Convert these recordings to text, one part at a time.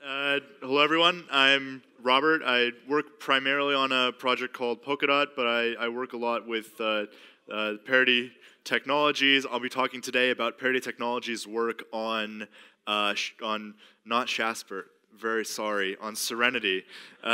Uh, hello, everyone. I'm Robert. I work primarily on a project called Polkadot, but I, I work a lot with uh, uh, Parity Technologies. I'll be talking today about Parity Technologies' work on uh, on not Shasper. Very sorry on Serenity.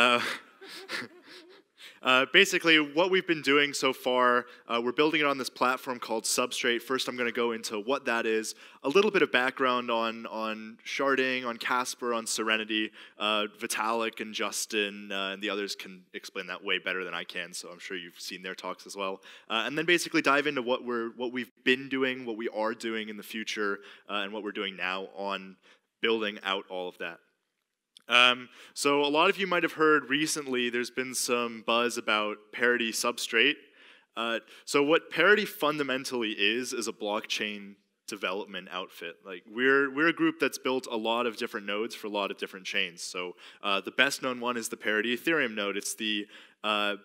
Uh, basically, what we've been doing so far, uh, we're building it on this platform called Substrate. First, I'm going to go into what that is, a little bit of background on, on sharding, on Casper, on Serenity. Uh, Vitalik and Justin uh, and the others can explain that way better than I can, so I'm sure you've seen their talks as well. Uh, and then basically dive into what, we're, what we've been doing, what we are doing in the future, uh, and what we're doing now on building out all of that. Um, so a lot of you might have heard recently there's been some buzz about Parity Substrate. Uh, so what Parity fundamentally is is a blockchain development outfit. Like we're we're a group that's built a lot of different nodes for a lot of different chains. So uh, the best known one is the Parity Ethereum node. It's the uh,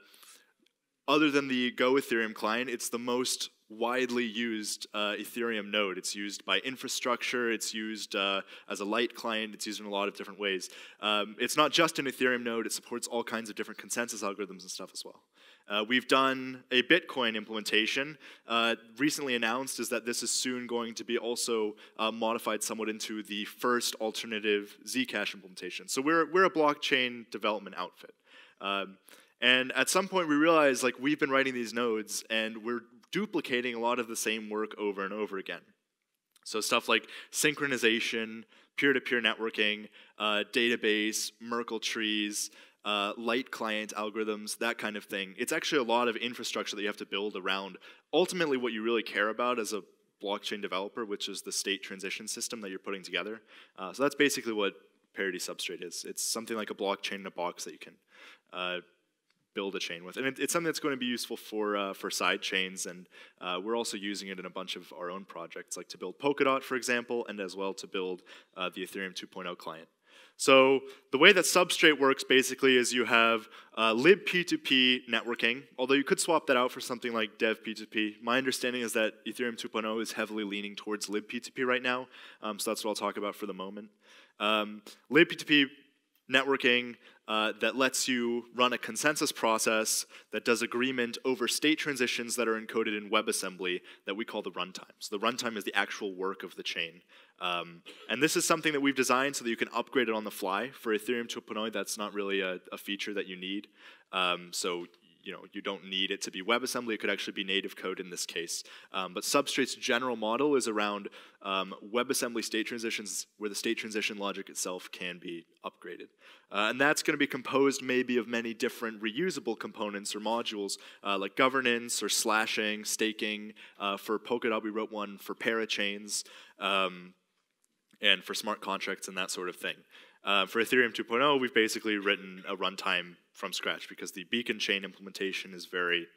other than the Go Ethereum client, it's the most widely used uh, Ethereum node. It's used by infrastructure, it's used uh, as a light client, it's used in a lot of different ways. Um, it's not just an Ethereum node, it supports all kinds of different consensus algorithms and stuff as well. Uh, we've done a Bitcoin implementation. Uh, recently announced is that this is soon going to be also uh, modified somewhat into the first alternative Zcash implementation. So we're, we're a blockchain development outfit. Um, and at some point we realized like we've been writing these nodes and we're duplicating a lot of the same work over and over again. So stuff like synchronization, peer-to-peer networking, uh, database, Merkle trees, uh, light client algorithms, that kind of thing. It's actually a lot of infrastructure that you have to build around ultimately what you really care about as a blockchain developer, which is the state transition system that you're putting together. Uh, so that's basically what Parity Substrate is. It's something like a blockchain in a box that you can uh, build a chain with. And it, it's something that's going to be useful for, uh, for side chains, and uh, we're also using it in a bunch of our own projects, like to build Polkadot, for example, and as well to build uh, the Ethereum 2.0 client. So the way that Substrate works basically is you have uh, libp2p networking, although you could swap that out for something like devp2p. My understanding is that Ethereum 2.0 is heavily leaning towards libp2p right now, um, so that's what I'll talk about for the moment. Um, libp2p networking uh, that lets you run a consensus process that does agreement over state transitions that are encoded in WebAssembly that we call the runtime. So the runtime is the actual work of the chain. Um, and this is something that we've designed so that you can upgrade it on the fly. For Ethereum 2.0, that's not really a, a feature that you need. Um, so you know, you don't need it to be WebAssembly. It could actually be native code in this case. Um, but Substrate's general model is around um, WebAssembly state transitions where the state transition logic itself can be upgraded. Uh, and that's going to be composed maybe of many different reusable components or modules uh, like governance or slashing, staking. Uh, for Polkadot, we wrote one for parachains um, and for smart contracts and that sort of thing. Uh, for Ethereum 2.0, we've basically written a runtime from scratch because the beacon chain implementation is very,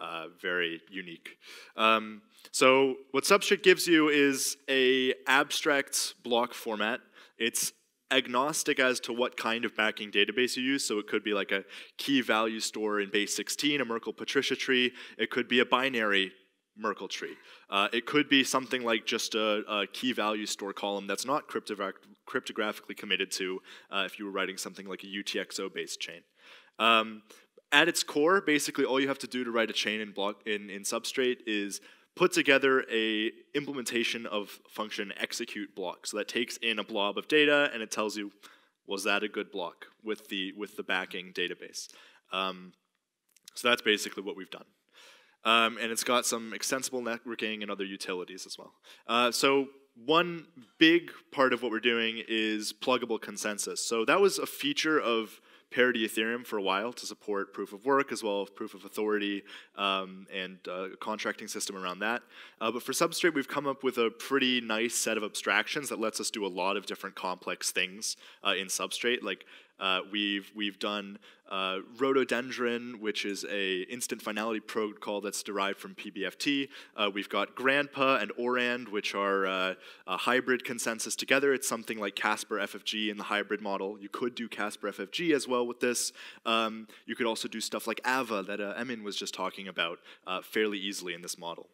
uh, very unique. Um, so what Substrate gives you is a abstract block format. It's agnostic as to what kind of backing database you use. So it could be like a key value store in base 16, a Merkle Patricia tree. It could be a binary Merkle tree. Uh, it could be something like just a, a key value store column that's not cryptographically committed to uh, if you were writing something like a UTXO based chain. Um, at its core, basically all you have to do to write a chain in, block, in, in Substrate is put together a implementation of function execute block. So that takes in a blob of data and it tells you, was that a good block with the, with the backing database. Um, so that's basically what we've done. Um, and it's got some extensible networking and other utilities as well. Uh, so one big part of what we're doing is pluggable consensus. So that was a feature of Parity Ethereum for a while to support proof of work as well as proof of authority um, and uh, a contracting system around that. Uh, but for Substrate, we've come up with a pretty nice set of abstractions that lets us do a lot of different complex things uh, in Substrate. Like uh, we've we've done uh, Rhododendron, which is a instant finality protocol that's derived from PBFT. Uh, we've got Grandpa and Aurand, which are uh, a hybrid consensus together. It's something like Casper FFG in the hybrid model. You could do Casper FFG as well with this. Um, you could also do stuff like Ava that uh, Emin was just talking about uh, fairly easily in this model.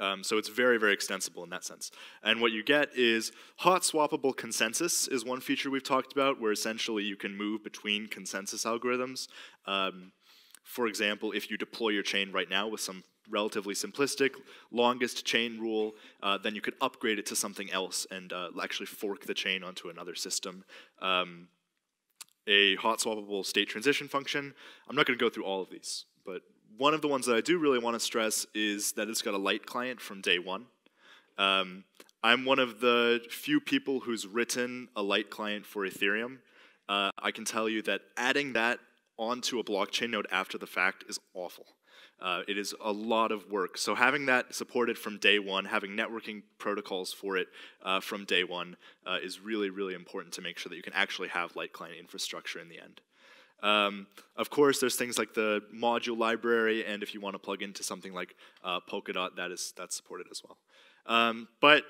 Um, so it's very, very extensible in that sense. And what you get is hot swappable consensus is one feature we've talked about, where essentially you can move between consensus algorithms. Um, for example, if you deploy your chain right now with some relatively simplistic longest chain rule, uh, then you could upgrade it to something else and uh, actually fork the chain onto another system. Um, a hot swappable state transition function. I'm not going to go through all of these, but one of the ones that I do really want to stress is that it's got a light client from day one. Um, I'm one of the few people who's written a light client for Ethereum. Uh, I can tell you that adding that onto a blockchain node after the fact is awful. Uh, it is a lot of work. So having that supported from day one, having networking protocols for it uh, from day one uh, is really, really important to make sure that you can actually have light client infrastructure in the end. Um, of course, there's things like the module library, and if you want to plug into something like uh, Polkadot, that is that's supported as well. Um, but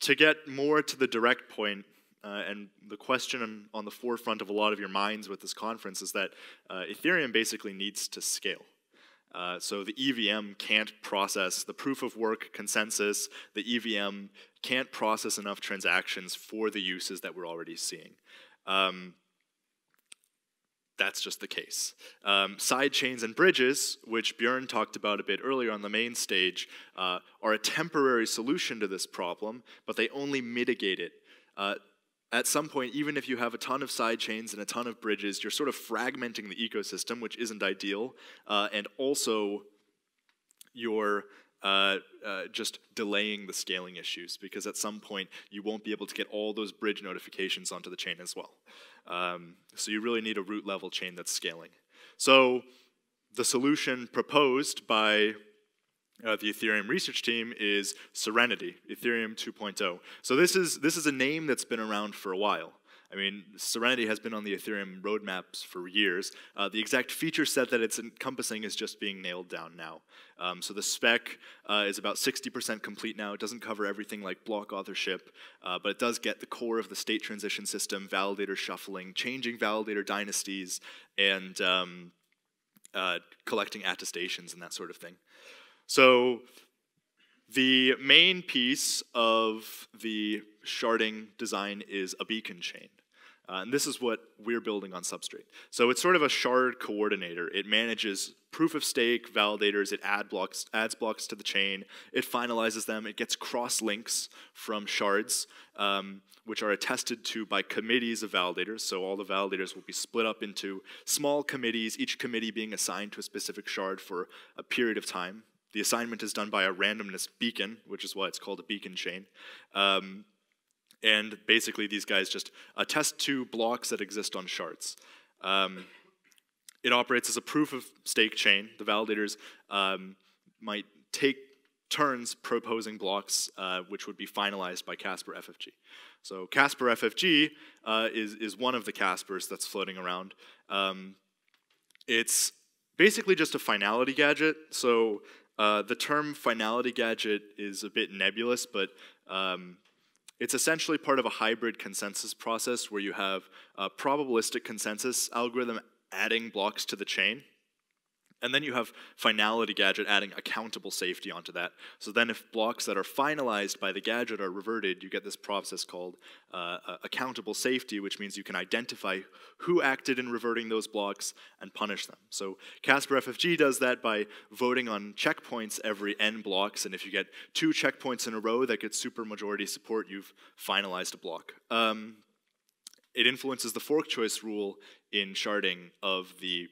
to get more to the direct point, uh, and the question on, the forefront of a lot of your minds with this conference is that uh, Ethereum basically needs to scale. Uh, so the EVM can't process the proof of work consensus, the EVM can't process enough transactions for the uses that we're already seeing. Um, that's just the case. Um, side chains and bridges, which Bjorn talked about a bit earlier on the main stage, uh, are a temporary solution to this problem, but they only mitigate it. Uh, at some point, even if you have a ton of side chains and a ton of bridges, you're sort of fragmenting the ecosystem, which isn't ideal, uh, and also you're uh, uh, just delaying the scaling issues because at some point you won't be able to get all those bridge notifications onto the chain as well. Um, so you really need a root level chain that's scaling. So the solution proposed by uh, the Ethereum research team is Serenity, Ethereum 2.0. So this is, this is a name that's been around for a while. I mean, Serenity has been on the Ethereum roadmaps for years. Uh, the exact feature set that it's encompassing is just being nailed down now. Um, so the spec uh, is about 60% complete now. It doesn't cover everything like block authorship, uh, but it does get the core of the state transition system, validator shuffling, changing validator dynasties, and um, uh, collecting attestations and that sort of thing. So the main piece of the sharding design is a beacon chain. Uh, and this is what we're building on Substrate. So it's sort of a shard coordinator. It manages proof of stake validators, it add blocks, adds blocks to the chain, it finalizes them, it gets cross links from shards, um, which are attested to by committees of validators. So all the validators will be split up into small committees, each committee being assigned to a specific shard for a period of time. The assignment is done by a randomness beacon, which is why it's called a beacon chain. Um, and basically, these guys just attest to blocks that exist on shards. Um, it operates as a proof of stake chain. The validators um, might take turns proposing blocks, uh, which would be finalized by Casper FFG. So Casper FFG uh, is, is one of the Caspers that's floating around. Um, it's basically just a finality gadget. So uh, the term finality gadget is a bit nebulous, but um, it's essentially part of a hybrid consensus process where you have a probabilistic consensus algorithm adding blocks to the chain. And then you have finality gadget adding accountable safety onto that. So then if blocks that are finalized by the gadget are reverted, you get this process called uh, accountable safety, which means you can identify who acted in reverting those blocks and punish them. So Casper FFG does that by voting on checkpoints every n blocks, and if you get two checkpoints in a row that get supermajority support, you've finalized a block. Um, it influences the fork choice rule in sharding of the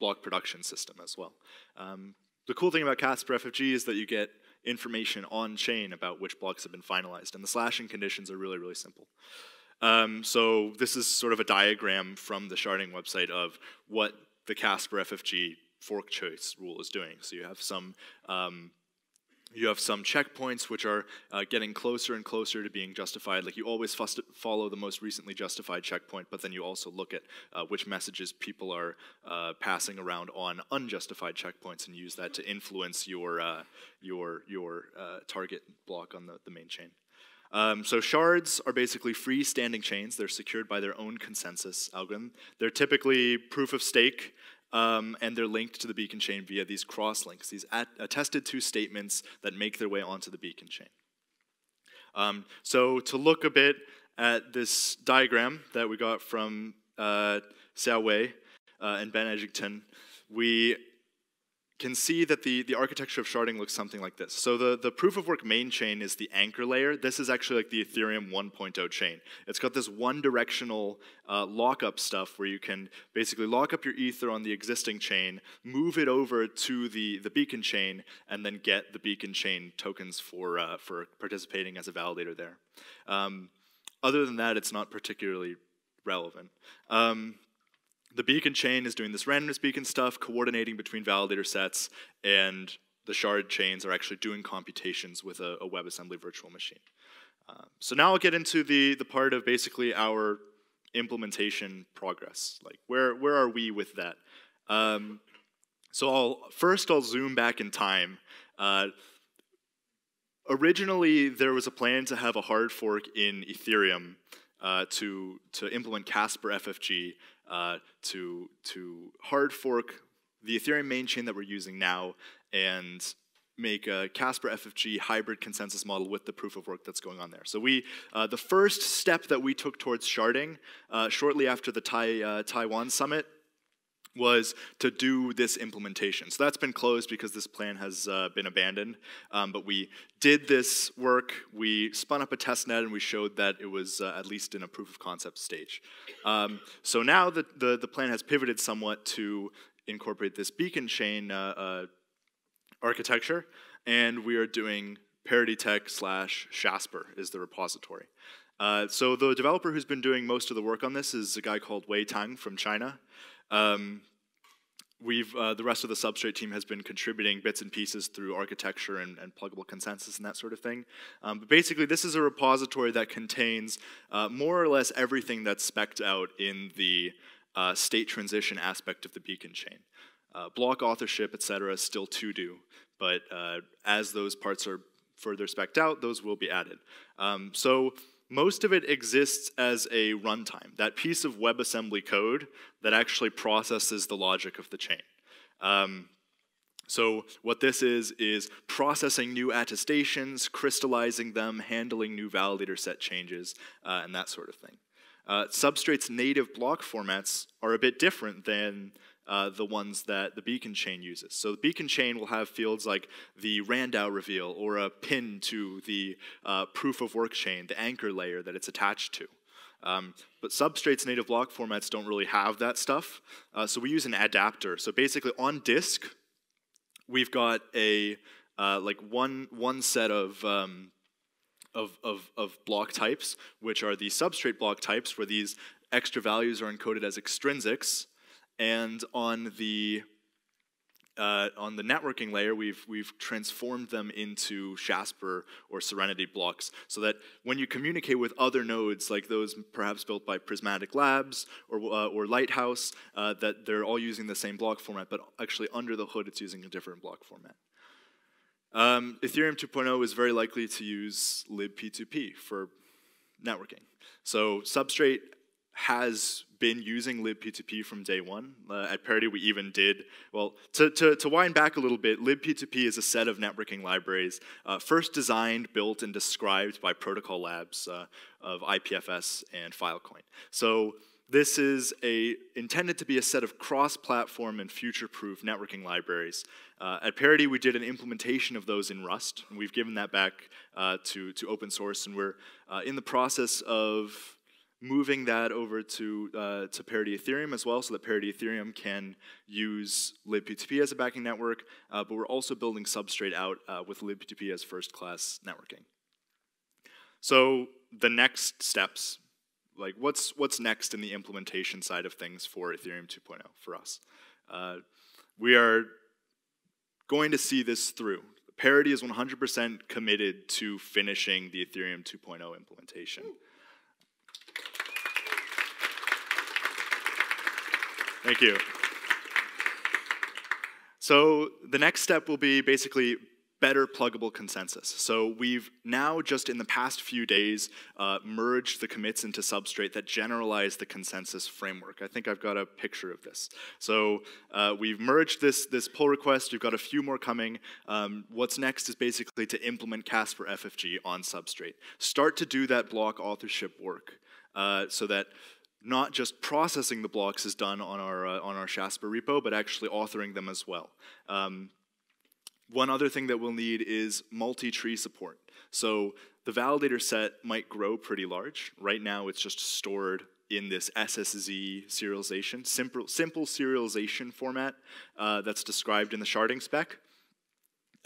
block production system as well. Um, the cool thing about Casper FFG is that you get information on chain about which blocks have been finalized, and the slashing conditions are really, really simple. Um, so this is sort of a diagram from the sharding website of what the Casper FFG fork choice rule is doing. So you have some um, you have some checkpoints which are uh, getting closer and closer to being justified. Like you always follow the most recently justified checkpoint, but then you also look at uh, which messages people are uh, passing around on unjustified checkpoints and use that to influence your uh, your your uh, target block on the, the main chain. Um, so shards are basically freestanding chains. They're secured by their own consensus algorithm. They're typically proof of stake um, and they're linked to the beacon chain via these cross links, these attested to statements that make their way onto the beacon chain. Um, so to look a bit at this diagram that we got from uh, Hsiao-Wei uh, and Ben Edgington, we can see that the, the architecture of sharding looks something like this. So the, the proof of work main chain is the anchor layer. This is actually like the Ethereum 1.0 chain. It's got this one directional uh, lockup stuff where you can basically lock up your ether on the existing chain, move it over to the, the beacon chain, and then get the beacon chain tokens for, uh, for participating as a validator there. Um, other than that, it's not particularly relevant. Um, the beacon chain is doing this randomness beacon stuff, coordinating between validator sets, and the shard chains are actually doing computations with a, a WebAssembly virtual machine. Uh, so now I'll get into the, the part of basically our implementation progress. Like where, where are we with that? Um, so I'll, first I'll zoom back in time. Uh, originally, there was a plan to have a hard fork in Ethereum uh, to, to implement Casper FFG uh, to, to hard fork the Ethereum main chain that we're using now and make a Casper FFG hybrid consensus model with the proof of work that's going on there. So we, uh, the first step that we took towards sharding uh, shortly after the tai, uh, Taiwan summit was to do this implementation. So that's been closed because this plan has uh, been abandoned. Um, but we did this work, we spun up a test net, and we showed that it was uh, at least in a proof of concept stage. Um, so now the, the, the, plan has pivoted somewhat to incorporate this beacon chain uh, uh architecture, and we are doing parity tech slash Shasper is the repository. Uh, so the developer who's been doing most of the work on this is a guy called Wei Tang from China. Um, we've uh, the rest of the substrate team has been contributing bits and pieces through architecture and, and pluggable consensus and that sort of thing. Um, but basically, this is a repository that contains uh, more or less everything that's specced out in the uh, state transition aspect of the beacon chain. Uh, block authorship, et cetera, is still to do, but uh, as those parts are further specced out, those will be added. Um, so most of it exists as a runtime, that piece of WebAssembly code that actually processes the logic of the chain. Um, so what this is, is processing new attestations, crystallizing them, handling new validator set changes, uh, and that sort of thing. Uh, Substrate's native block formats are a bit different than uh, the ones that the beacon chain uses. So the beacon chain will have fields like the RANDAO reveal or a pin to the uh, proof of work chain, the anchor layer that it's attached to. Um, but Substrate's native block formats don't really have that stuff. Uh, so we use an adapter. So basically on disk, we've got a uh, like one, one set of, um, of, of, of block types, which are the substrate block types, where these extra values are encoded as extrinsics, and on the uh, on the networking layer, we've, we've transformed them into Shasper or Serenity blocks so that when you communicate with other nodes, like those perhaps built by Prismatic Labs or, uh, or Lighthouse, uh, that they're all using the same block format, but actually under the hood, it's using a different block format. Um, Ethereum 2.0 is very likely to use libp2p for networking. So Substrate has been using libp2p from day one. Uh, at Parity, we even did, well, to, to, to, wind back a little bit, libp2p is a set of networking libraries uh, first designed, built, and described by Protocol Labs uh, of IPFS and Filecoin. So this is a, intended to be a set of cross-platform and future-proof networking libraries. Uh, at Parity, we did an implementation of those in Rust, and we've given that back uh, to, to open source, and we're uh, in the process of moving that over to, uh, to Parity Ethereum as well, so that Parity Ethereum can use libp2p as a backing network, uh, but we're also building Substrate out uh, with libp2p as first-class networking. So the next steps, like what's, what's next in the implementation side of things for Ethereum 2.0 for us? Uh, we are going to see this through. Parity is 100% committed to finishing the Ethereum 2.0 implementation. Thank you. So the next step will be basically better pluggable consensus. So we've now just in the past few days uh, merged the commits into Substrate that generalize the consensus framework. I think I've got a picture of this. So uh, we've merged this, this pull request. We've got a few more coming. Um, what's next is basically to implement Casper FFG on Substrate. Start to do that block authorship work uh, so that not just processing the blocks is done on our, uh, on our Shasper repo, but actually authoring them as well. Um, one other thing that we'll need is multi-tree support. So the validator set might grow pretty large. Right now it's just stored in this SSZ serialization, simple, simple serialization format uh, that's described in the sharding spec.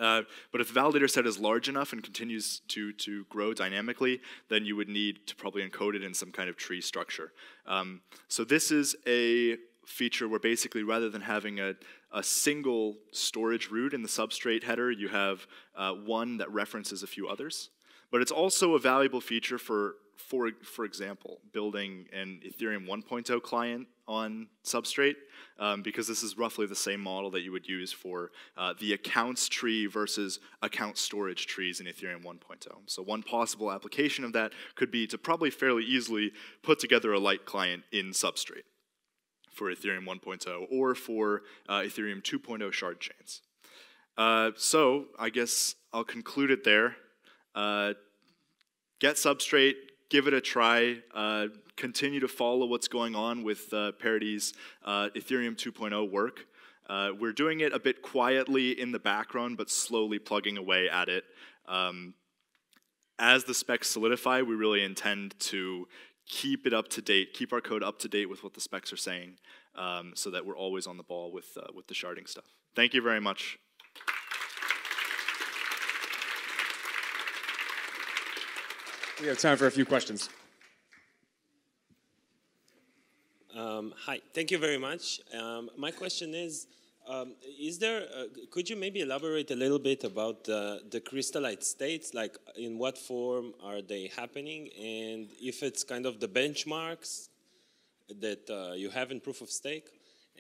Uh, but if the validator set is large enough and continues to, to grow dynamically, then you would need to probably encode it in some kind of tree structure. Um, so this is a feature where basically rather than having a, a single storage root in the substrate header, you have uh, one that references a few others. But it's also a valuable feature for, for, for example, building an Ethereum 1.0 client on Substrate, um, because this is roughly the same model that you would use for uh, the accounts tree versus account storage trees in Ethereum 1.0. So one possible application of that could be to probably fairly easily put together a light client in Substrate for Ethereum 1.0 or for uh, Ethereum 2.0 shard chains. Uh, so I guess I'll conclude it there. Uh, get Substrate, give it a try, uh, continue to follow what's going on with uh, Parity's uh, Ethereum 2.0 work. we're doing it a bit quietly in the background, but slowly plugging away at it. Um, as the specs solidify, we really intend to keep it up to date, keep our code up to date with what the specs are saying, um, so that we're always on the ball with, uh, with the sharding stuff. Thank you very much. We have time for a few questions. Um, hi, thank you very much. Um, my question is, um, is there, uh, could you maybe elaborate a little bit about uh, the crystallite states, like in what form are they happening, and if it's kind of the benchmarks that uh, you have in proof of stake,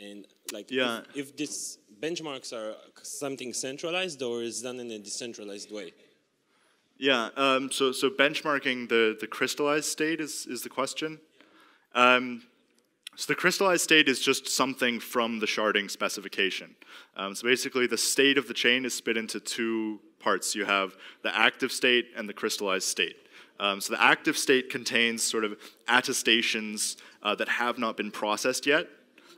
and like yeah. if, if these benchmarks are something centralized or is done in a decentralized way? Yeah, um, so, so benchmarking the, the crystallized state is, is the question. Um, so the crystallized state is just something from the sharding specification. Um, so basically the state of the chain is split into two parts. You have the active state and the crystallized state. Um, so the active state contains sort of attestations uh, that have not been processed yet,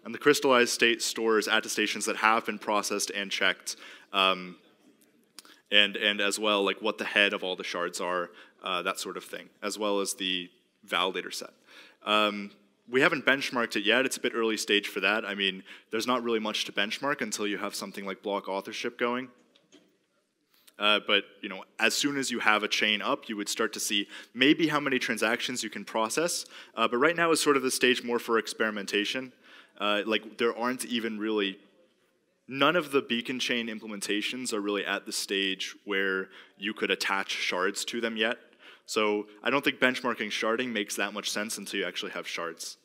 and the crystallized state stores attestations that have been processed and checked, um, and, and as well like what the head of all the shards are, uh, that sort of thing, as well as the validator set. Um, we haven't benchmarked it yet. It's a bit early stage for that. I mean, there's not really much to benchmark until you have something like block authorship going. Uh, but you know, as soon as you have a chain up, you would start to see maybe how many transactions you can process. Uh, but right now is sort of the stage more for experimentation. Uh, like there aren't even really none of the beacon chain implementations are really at the stage where you could attach shards to them yet. So I don't think benchmarking sharding makes that much sense until you actually have shards.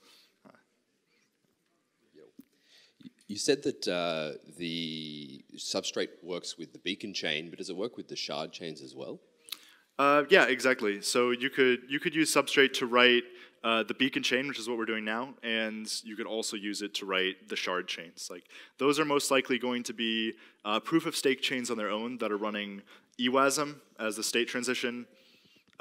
You said that uh, the substrate works with the beacon chain, but does it work with the shard chains as well? Uh, yeah, exactly. So you could you could use substrate to write uh, the beacon chain, which is what we're doing now, and you could also use it to write the shard chains. Like those are most likely going to be uh, proof of stake chains on their own that are running EWASM as the state transition,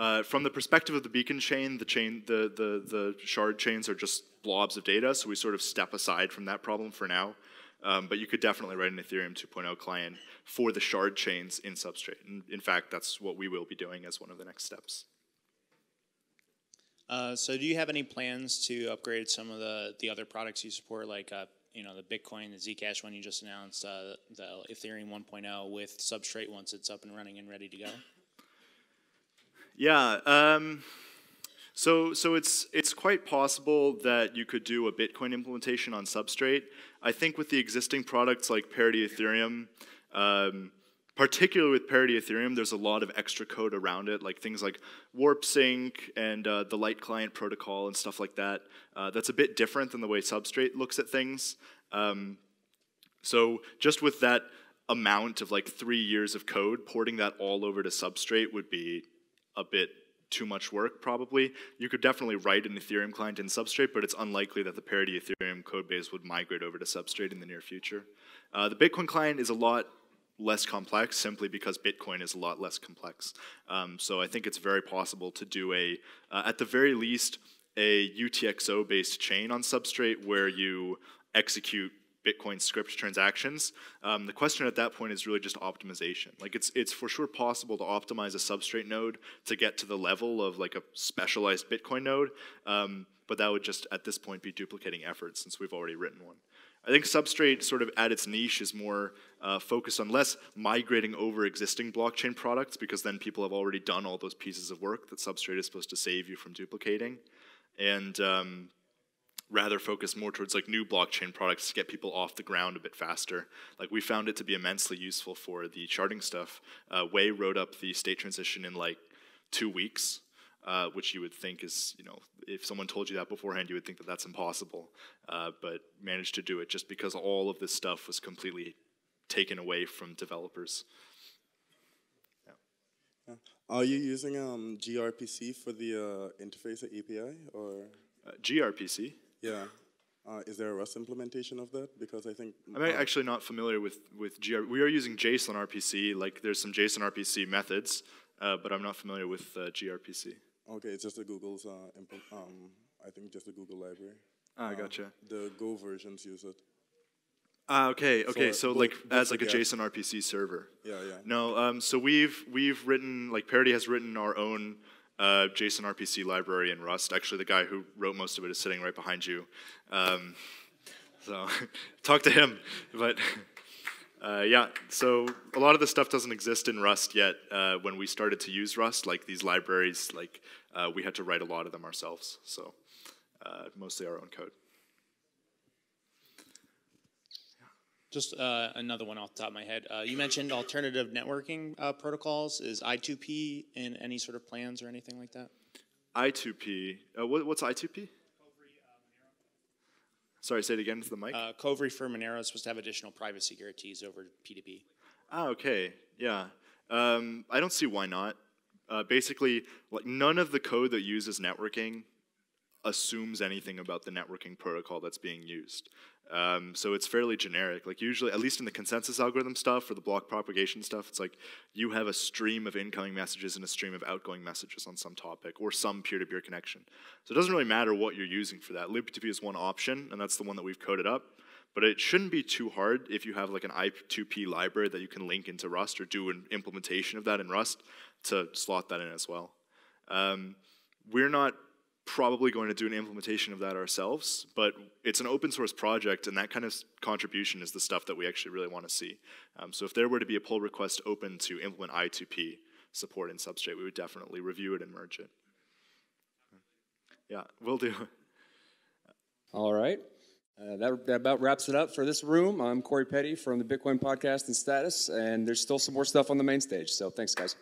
uh, from the perspective of the beacon chain, the chain, the, the, the shard chains are just blobs of data, so we sort of step aside from that problem for now. Um, but you could definitely write an Ethereum 2.0 client for the shard chains in Substrate. And in fact, that's what we will be doing as one of the next steps. Uh, so do you have any plans to upgrade some of the, the other products you support, like uh, you know the Bitcoin, the Zcash one you just announced, uh, the Ethereum 1.0 with Substrate once it's up and running and ready to go? Yeah. Um, so, so it's it's quite possible that you could do a Bitcoin implementation on Substrate. I think with the existing products like Parity Ethereum, um, particularly with Parity Ethereum, there's a lot of extra code around it, like things like Warp Sync and uh, the Light Client protocol and stuff like that. Uh, that's a bit different than the way Substrate looks at things. Um, so just with that amount of like three years of code, porting that all over to Substrate would be a bit too much work, probably. You could definitely write an Ethereum client in Substrate, but it's unlikely that the Parity Ethereum code base would migrate over to Substrate in the near future. Uh, the Bitcoin client is a lot less complex simply because Bitcoin is a lot less complex. Um, so I think it's very possible to do a, uh, at the very least, a UTXO-based chain on Substrate where you execute Bitcoin script transactions. Um, the question at that point is really just optimization. Like it's it's for sure possible to optimize a substrate node to get to the level of like a specialized Bitcoin node, um, but that would just at this point be duplicating effort since we've already written one. I think Substrate sort of at its niche is more uh, focused on less migrating over existing blockchain products because then people have already done all those pieces of work that Substrate is supposed to save you from duplicating. And um, rather focus more towards like new blockchain products to get people off the ground a bit faster. Like we found it to be immensely useful for the sharding stuff. Uh, Wei wrote up the state transition in like two weeks, uh, which you would think is, you know, if someone told you that beforehand, you would think that that's impossible. Uh, but managed to do it just because all of this stuff was completely taken away from developers. Yeah. Are you using um, gRPC for the uh, interface API or? Uh, gRPC. Yeah. Uh, is there a Rust implementation of that? Because I think I'm actually not familiar with with GR. We are using JSON RPC. Like there's some JSON RPC methods, uh, but I'm not familiar with uh, gRPC. Okay, it's just a Google's. Uh, um, I think just a Google library. Ah, gotcha. The Go versions use it. Ah, okay, okay. For so like both as like a JSON RPC server. Yeah, yeah. No, um, so we've we've written like Parity has written our own uh, JSON RPC library in Rust. Actually, the guy who wrote most of it is sitting right behind you. Um, so talk to him. But uh, yeah, so a lot of this stuff doesn't exist in Rust yet. Uh, when we started to use Rust, like these libraries, like uh, we had to write a lot of them ourselves. So uh, mostly our own code. Just uh, another one off the top of my head. Uh, you mentioned alternative networking uh, protocols. Is I2P in any sort of plans or anything like that? I2P. Uh, what, what's I2P? Sorry, say it again to the mic. Uh, Kovri for Monero is supposed to have additional privacy guarantees over P2P. Ah, okay, yeah. Um, I don't see why not. Uh, basically, like none of the code that uses networking assumes anything about the networking protocol that's being used. Um, so it's fairly generic. Like usually, at least in the consensus algorithm stuff or the block propagation stuff, it's like you have a stream of incoming messages and a stream of outgoing messages on some topic or some peer-to-peer connection. So it doesn't really matter what you're using for that. libp2p is one option, and that's the one that we've coded up. But it shouldn't be too hard if you have like an I2P library that you can link into Rust or do an implementation of that in Rust to slot that in as well. Um, we're not probably going to do an implementation of that ourselves, but it's an open source project, and that kind of contribution is the stuff that we actually really want to see. Um, so if there were to be a pull request open to implement I2P support in Substrate, we would definitely review it and merge it. Yeah, we'll do. All right. Uh, that, that about wraps it up for this room. I'm Corey Petty from the Bitcoin Podcast and Status, and there's still some more stuff on the main stage. So thanks, guys.